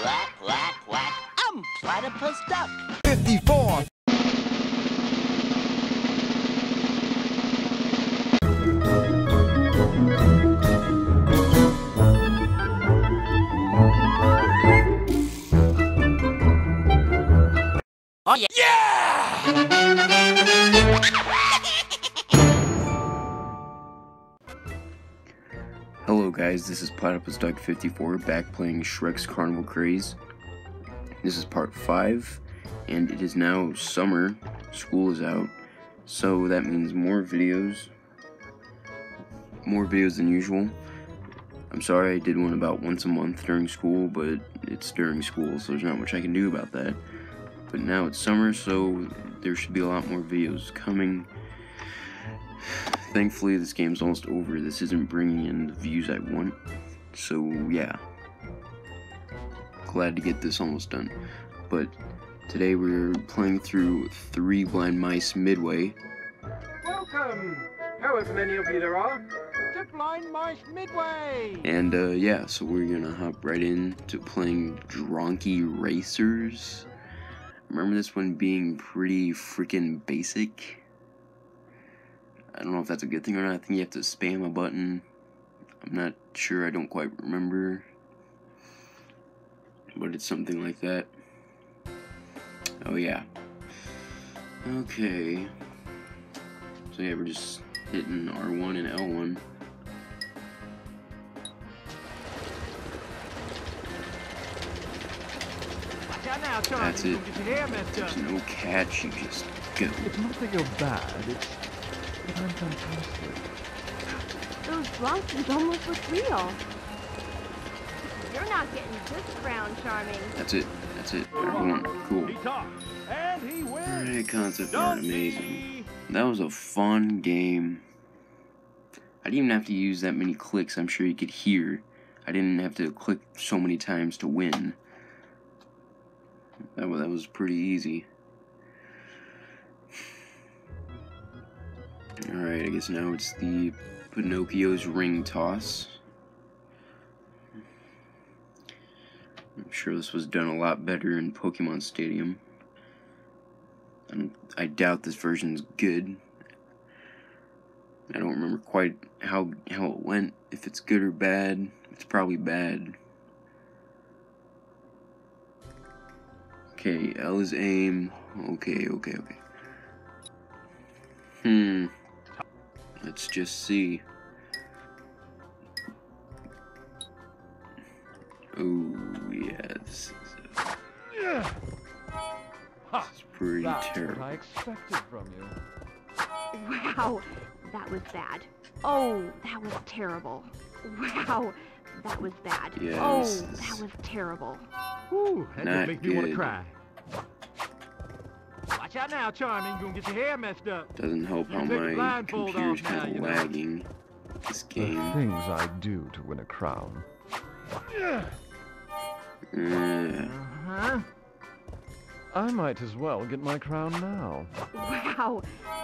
Quack, quack, quack. I'm Platypus Duck. 54. Oh, yeah. Hello guys, this is Platypus Duck 54 back playing Shrek's Carnival Craze. This is part 5, and it is now summer, school is out, so that means more videos, more videos than usual. I'm sorry I did one about once a month during school, but it's during school, so there's not much I can do about that. But now it's summer, so there should be a lot more videos coming. Thankfully, this game's almost over. This isn't bringing in the views I want. So, yeah. Glad to get this almost done. But today we're playing through Three Blind Mice Midway. Welcome, however many of you there are, to Blind Mice Midway. And, uh, yeah, so we're gonna hop right into playing Dronkey Racers. Remember this one being pretty freaking basic? I don't know if that's a good thing or not. I think you have to spam a button. I'm not sure. I don't quite remember. But it's something like that. Oh, yeah. Okay. So, yeah, we're just hitting R1 and L1. Watch out now, Charlie. That's it. There's no catch. You just go. It's not that you're bad, it's that I'm fantastic. Those Dronkeys almost look real. You're not getting this round, Charming. That's it. That's it. Everyone, cool. He talks, and he wins. Alright, concept art, amazing. That was a fun game. I didn't even have to use that many clicks. I'm sure you could hear. I didn't have to click so many times to win. That that was pretty easy. Alright, I guess now it's the Pinocchio's ring toss. I'm sure this was done a lot better in Pokemon Stadium. I, don't, I doubt this version's good. I don't remember quite how how it went. If it's good or bad, it's probably bad. Okay, L is aim. Okay, okay, okay. Hmm. Let's just see. Oh yeah, this is, uh, Ha! this is pretty That's what terrible. I expected from you. Wow, that was bad. Oh, that was terrible. Wow, that was bad. Yes. Oh, that was terrible. Whew, that Not just me want to cry. Watch out now, Charming. You're gonna get your hair messed up. Doesn't help You how take the my blindfold computer's kind you of know. lagging. This The things I do to win a crown. Uh, Uh-huh. I might as well get my crown now. Wow,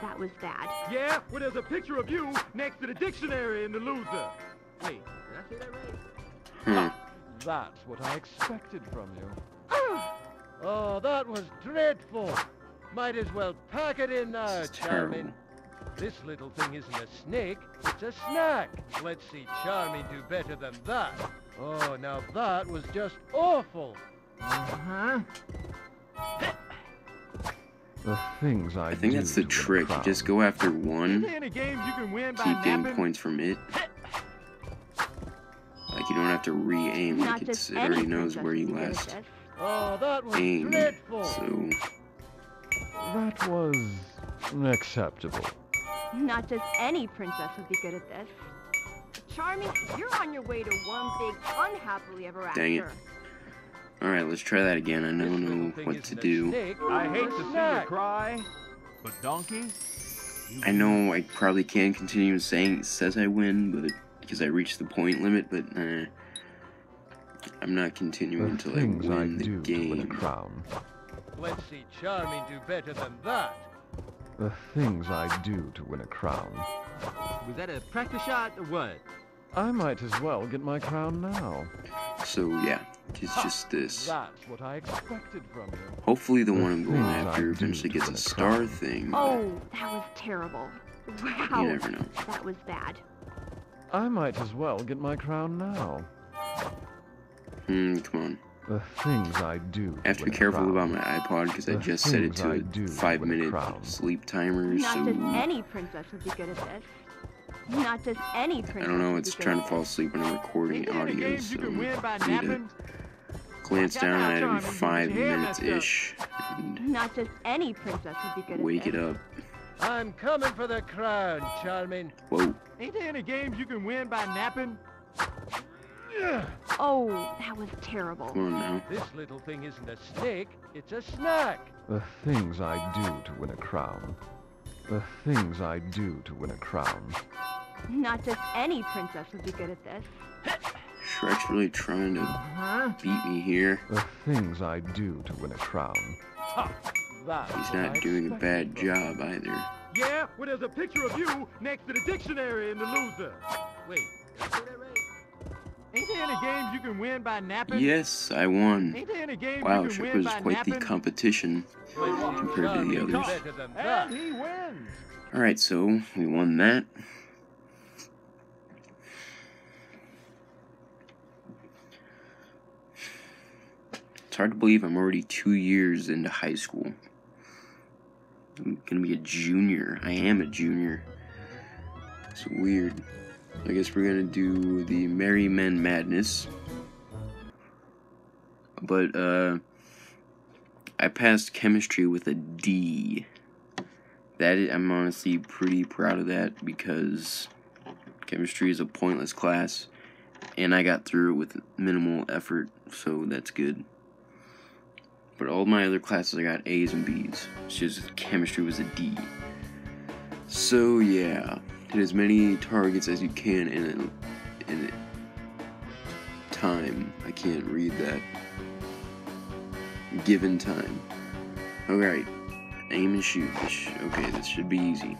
that was bad. Yeah, well, there's a picture of you next to the dictionary in the loser. Wait, did I say that right? huh. That's what I expected from you. Oh, that was dreadful. Might as well pack it in now, This is terrible. Charming. This little thing isn't a snake, it's a snack. Let's see Charming do better than that. Oh, now that was just awful. Uh-huh. The things I, I think do that's the to win a trick. You just go after one, games you can win keep getting points from it. Like you don't have to re-aim. Not Like it's, it already knows where you be good at last this. Oh, that was aimed. dreadful. So That was acceptable. Not just any princess would be good at this. Charming, you're on your way to one big unhappily ever after. Dang it. all right, let's try that again. I This don't little know what to do. I hate to see you cry, but Donkey, I know I probably can continue saying it says I win, but because I reached the point limit, but uh, I'm not The continuing until I things I win the do to win a game. Crown. Let's see Charming do better than that. The things I do to win a crown. Was that a practice shot or what? I might as well get my crown now. So yeah, it's just this. That's what I expected from you. Hopefully the The one I'm going things I after eventually gets to a star crown. thing. Oh, that was terrible. Wow. You never know. That was bad. I might as well get my crown now. Hmm, come on. The things I do. I have to be careful crown. about my iPod because I just set it to I do a to five win a minute sleep timer, Not so just any princess would be good at this. Not just any princess. I don't know. It's trying to fall asleep when I'm recording Ain't there audio, so you can win by I need to glance down at it every five minutes ish and Not just any princess would be good wake at it up. I'm coming for the crown, Charming. Whoa. Ain't there any games you can win by napping? Oh, that was terrible. Come now. This little thing isn't a snake, it's a snack. The things I do to win a crown. The things I do to win a crown. Not just any princess would be good at this. Shrek's really trying to Huh? beat me here. The things I do to win a crown. That's He's not doing a bad job either. Yeah, well, there's a picture of you next to the dictionary in the loser. Wait, Yes, I won. Ain't there any games Wow, you can Shrek win was by quite the competition. Compared to the others. better than that. And he wins. Alright, so we won that. It's hard to believe I'm already two years into high school. I'm gonna be a junior. I am a junior. It's weird. I guess we're gonna do the Merry Men Madness. But, uh, I passed chemistry with a D. That i- I'm honestly pretty proud of that because chemistry is a pointless class, and I got through it with minimal effort, so that's good. But all my other classes I got A's and B's. It's just chemistry was a D. So yeah, hit as many targets as you can in a, in a time. I can't read that. Given time. Alright, aim and shoot. Okay, this should be easy.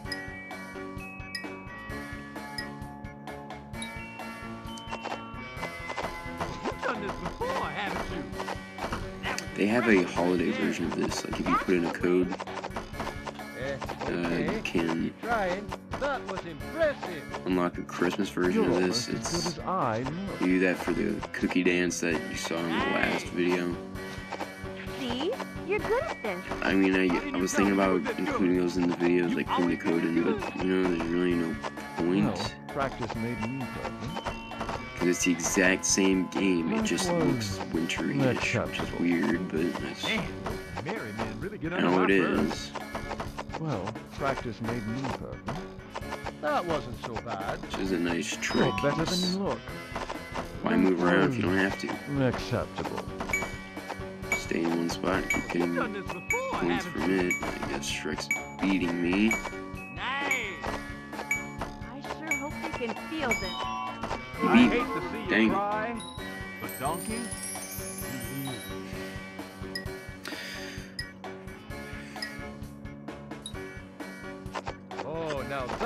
They have a holiday version of this. Like if you put in a code, uh, you can. That was impressive. unlock a Christmas version You're of this. as It's good as I look. do that for the cookie dance that you saw in the last video. See? You're good at this. I mean, I, I was thinking about including those in the videos, like putting the code in, but you know, there's really no point. Well, practice made me perfect. Because it's the exact same game, it just looks wintry-ish, which is weird, but that's Man, Mary man really get I know my it fur. is. Well, practice made me perfect. That wasn't so bad. Which is a nice trick. You're better than you look. Why move around if you don't have to? Acceptable. Stay in one spot, and keep You've getting before, points haven't from it. I guess Shrek's beating me. Nice. I sure hope you can feel this. I beat hate to see you Dang it. cry, but donkey.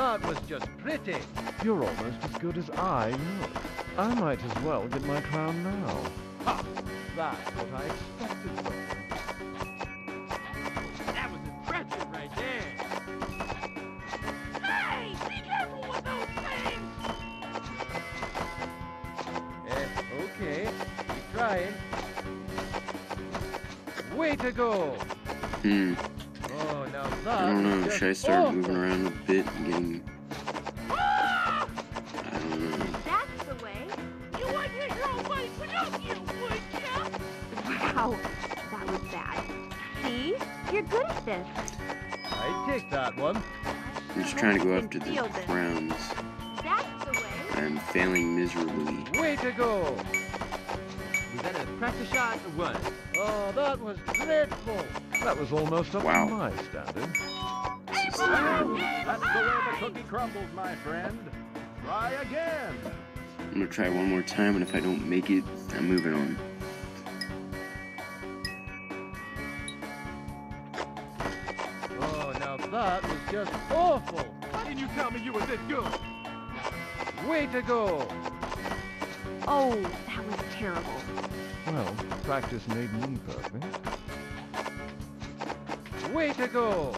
That was just pretty. You're almost as good as I look. I might as well get my crown now. Ha! That's what I expected from you. That was impressive right there. Hey, be careful with those things! Eh, okay. Keep trying. Way to go! Hmm, don't know. Should I start oh. moving around a bit and getting. I don't know. That's the way. You wouldn't your own way without you, would ya? Wow, that was bad. See? You're good at this. I take that one. I'm just trying to go Hope you after the feel crowns. That's the way. I'm failing miserably. Way to go! Was that a practice shot or what? Oh, that was dreadful. That was almost up Wow. to my standard. This. That's the way the cookie crumbles, my friend. Try again. I'm gonna try one more time, and if I don't make it, I'm moving on. Oh, now that was just awful. How didn't you tell me you were this good? Way to go! Oh, that was terrible. Well, practice made me perfect. Way to go!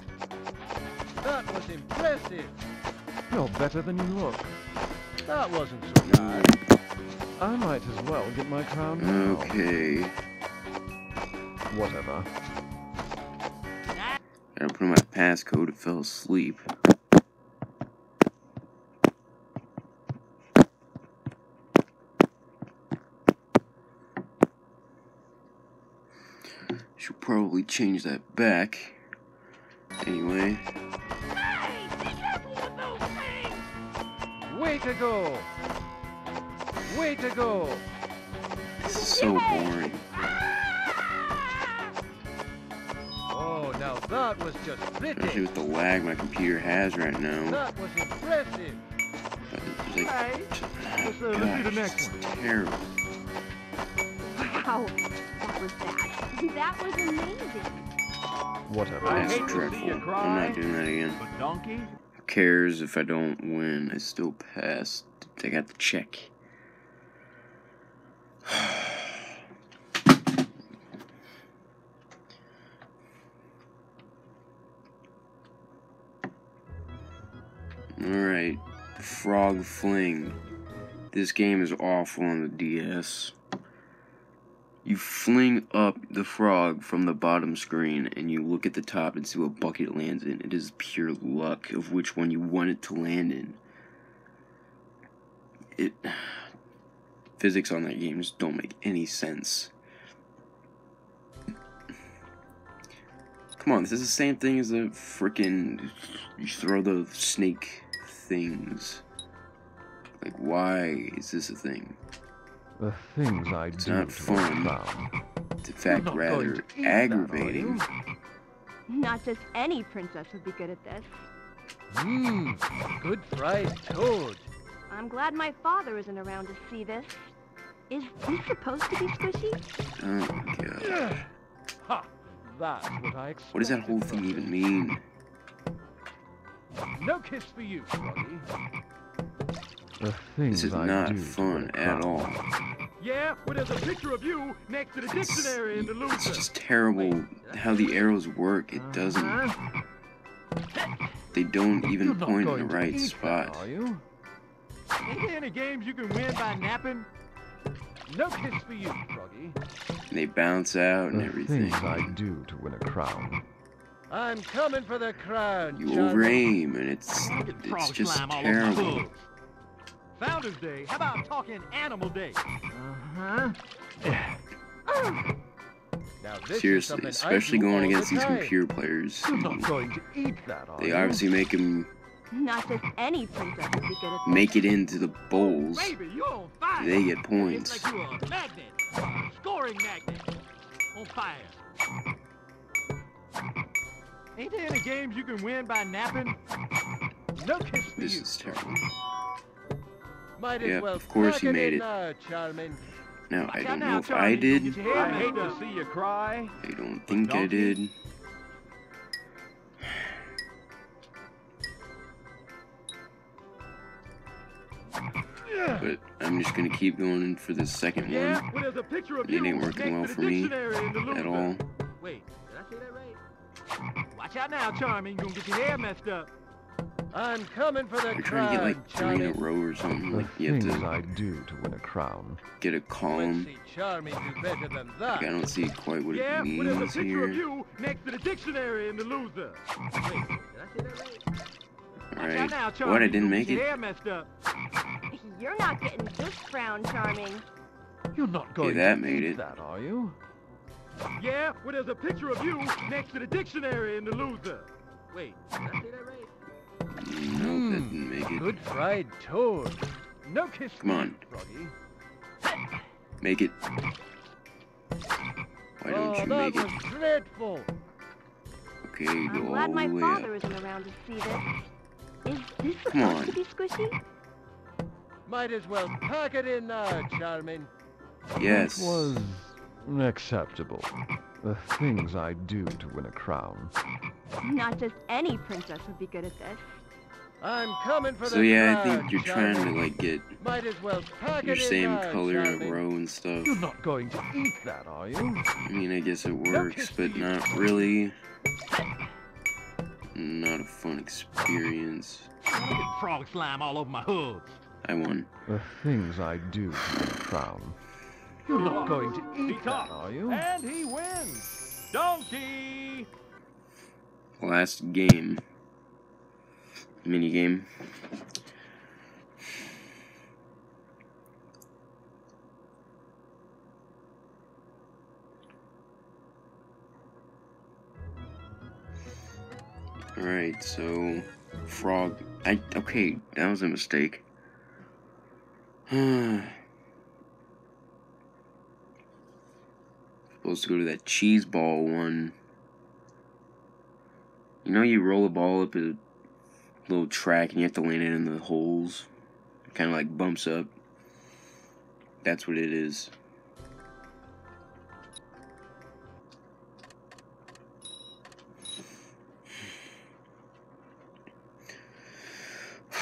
That was impressive. You're better than you look. That wasn't so bad. I might as well get my crown now. Okay. Whatever. Gotta put in my passcode. It fell asleep. Should probably change that back. Anyway, Way to go! Way to go! this is so boring. Oh, now that was just Especially pretty. with the lag my computer has right now. That was impressive. It's like, Hey, let's, uh, let's the next it's one. terrible. Wow, that was bad. That was amazing. Whatever. That's hate to see dreadful. I'm not doing that again. But donkey? Cares if I don't win? I still passed. I got the check. Alright. Frog Fling. This game is awful on the DS. You fling up the frog from the bottom screen and you look at the top and see what bucket it lands in. It is pure luck of which one you want it to land in. It physics on that game just don't make any sense. Come on, this is the same thing as a freaking you throw the snake things. Like why is this a thing? The things I It's do not to win a fun. crown. It's in fact rather to eat that, are aggravating. Not just any princess would be good at this. Mmm, good fried toad. I'm glad my father isn't around to see this. Is this supposed to be squishy? Oh my god. Ha! That's what I expected. What does that whole thing even mean? No kiss for you, Froggy. The things This is I not fun at crown. all. Yeah, well, there's a picture of you next to the It's, dictionary in the it's just terrible how the arrows work. It doesn't. Uh-huh. They don't even point in the right eat spot. Are you? Ain't there any games you can win by napping? No kiss for you, Froggy. And they bounce out and The everything. things I do to win a crown. I'm coming for the crown. You Charlie. over aim and it's it's just slime all terrible. Hooves. Founders Day? How about talking Animal Day? Uh-huh. Now, this Seriously, something especially going against the these computer players. You're not going to eat that, are They you? obviously make them Not just any princess would be good make it into the bowls. Baby, you're on fire. They get It's points. like you're a magnet. A scoring magnet. On fire. Ain't there any games you can win by napping? No kiss for This you. is terrible. Might as Yep, well of course he made it. Now, Charmin. Now, I don't know if I did. get your head I hate to see you cry. I don't think I did. But I'm just gonna keep going in for the second Yeah, one. well, there's a picture of It you ain't working well for me dictionary in the at all. Wait, did I say that right? Watch out now, Charming. You're gonna get your hair messed up. I'm coming for the You're crown, trying to get like three in a row or something. The Like you have things to I do to win a crown. get a Let's column. see do better than Like. I don't see quite what yeah, it well, there's a means picture of here. you next to the dictionary in the loser. Wait, did I say that right? Alright. now, What? I didn't make it. your hair messed up. You're not getting this crown, Charming. You're not going that to made eat it. that, are you? Yeah, well, there's a picture of you next to the dictionary in the loser. Wait, did I say that right? Nope, that didn't make it. Good fried toad. No kiss Come on. Froggy. Make it. Why don't oh, you make it? was dreadful. Okay, I'm go glad my the father up. isn't around to see this. Is this Come supposed to be squishy? Might as well pack it in now, Charmin. Yes. It was acceptable. The things I do to win a crown. Not just any princess would be good at this. I'm coming for So the yeah, I think you're trying to like get Might as well pack your same now, color of Charming. row and stuff. You're not going to eat that, are you? I mean, I guess it works, but not really. Not a fun experience. Look at frog slime all over my hooves. I won. The things I do to win crown. You're not going to eat that, are you? And he wins. Donkey! Last game. Mini game. Alright, so frog I okay, that was a mistake. Supposed to go to that cheese ball one. You know, you roll a ball up a little track and you have to land it in the holes. Kind of like bumps up. That's what it is.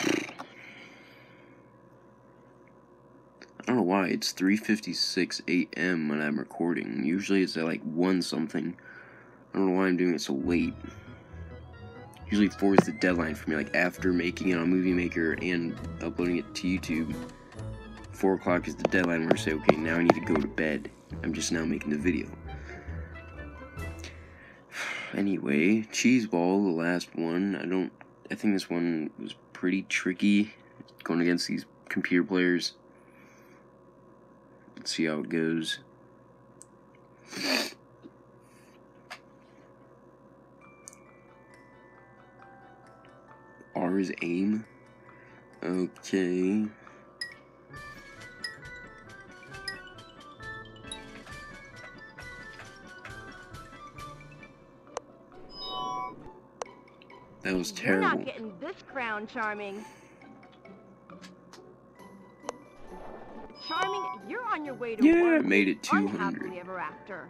I don't know why it's 3:56 a.m. when I'm recording. Usually it's at like 1 something. I don't know why I'm doing it so late. Usually 4 is the deadline for me, like after making it on Movie Maker and uploading it to YouTube. 4 o'clock is the deadline where I say, okay, now I need to go to bed. I'm just now making the video. Anyway, Cheese Ball, the last one. I don't. I think this one was pretty tricky going against these computer players. Let's see how it goes. R is aim. Okay. That was terrible. You're terrible. not getting this crown, Charming. Charming, you're on your way to Yeah, work. I made it 200. ever after.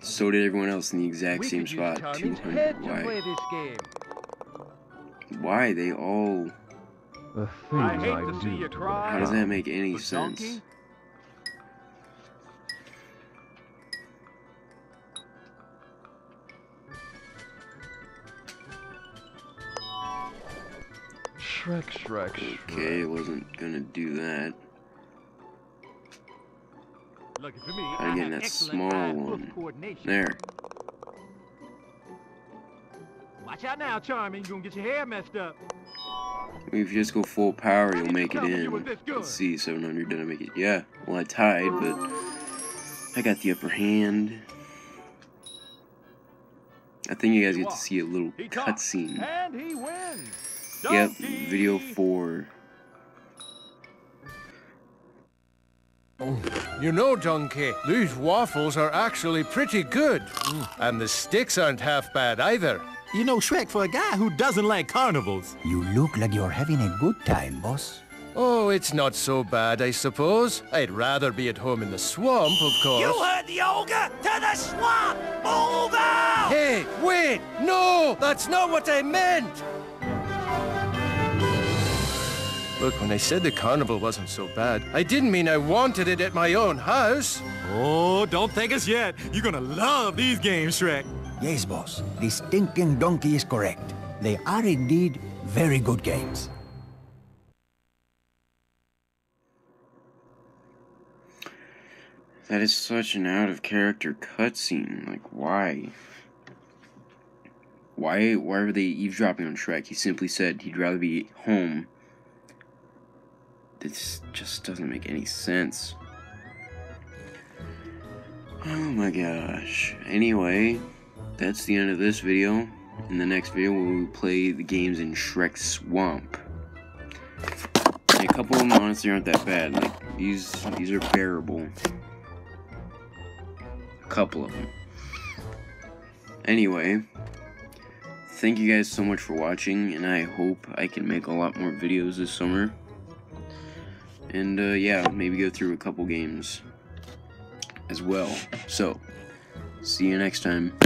So did everyone else in the exact We same could use spot. Charming's 200. head to Why? play this game. Why? They all. The things I I, to do see you to cry. How does that make any But sense? donkey? Shrek, Shrek, Shrek. Okay, I wasn't gonna do that. Lucky for me, Gotta I get have that small one. coordination. There. Watch out now, Charming. You're gonna get your hair messed up. If you just go full power, you'll make it tell me you in. were this good? Let's see, 700, did I make it? Yeah. Well, I tied, but I got the upper hand. I think you guys get to see a little cutscene. and he wins. Yep, video 4. You know, Donkey, these waffles are actually pretty good. And the sticks aren't half bad either. You know, Shrek, for a guy who doesn't like carnivals, You look like you're having a good time, boss. Oh, it's not so bad, I suppose. I'd rather be at home in the swamp, of course. You heard the ogre! To the swamp! Move out! Hey, wait! No! That's not what I meant! Look, when I said the carnival wasn't so bad, I didn't mean I wanted it at my own house. Oh, don't thank us yet. You're gonna love these games, Shrek. Yes, boss. The stinking donkey is correct. They are indeed very good games. That is such an out of character cutscene. Like, why? Why? Why are they eavesdropping on Shrek? He simply said he'd rather be home. This just doesn't make any sense. Oh my gosh. Anyway, that's the end of this video. In the next video, we will play the games in Shrek Swamp. And a couple of them honestly aren't that bad. Like these, these are bearable A couple of them. Anyway, thank you guys so much for watching, and I hope I can make a lot more videos this summer. And uh, yeah, maybe go through a couple games as well. So, see you next time.